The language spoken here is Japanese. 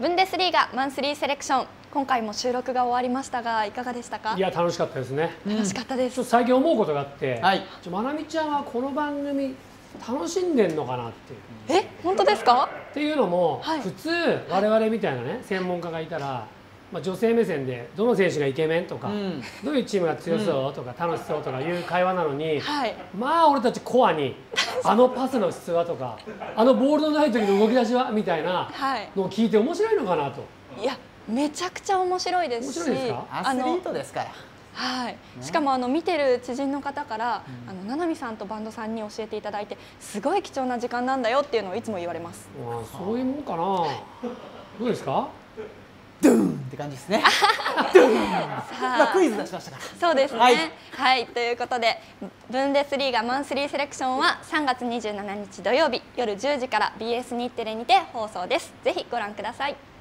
ブンデスリーガマンスリーセレクション。今回も収録が終わりましたがいかがでしたか？いや楽しかったですね。楽しかったです、ちょっと最近思うことがあって、はい。ちょまなみちゃんはこの番組楽しんでんのかなっていう。え本当ですか？っていうのも、はい。普通我々みたいなね専門家がいたら、まあ、女性目線でどの選手がイケメンとか、うん。どういうチームが強そうとか、楽しそうとかいう会話なのに、はい。まあ俺たちコアにあのパスの質はとかあのボールのない時の動き出しはみたいなはい。のを聞いて面白いのかなと。いやめちゃくちゃ面白いですし面白いですか？アスリートですから。はい、しかもあの見てる知人の方から、あの七海さんとバンドさんに教えていただいてすごい貴重な時間なんだよっていうのをいつも言われます。まあそういうもんかな。どうですか？ドゥーンって感じですね まあクイズ出しましたからそうですね。ははいい、ということでブンデスリーガマンスリーセレクションは3月27日土曜日夜10時から BS 日テレにて放送です。ぜひご覧ください。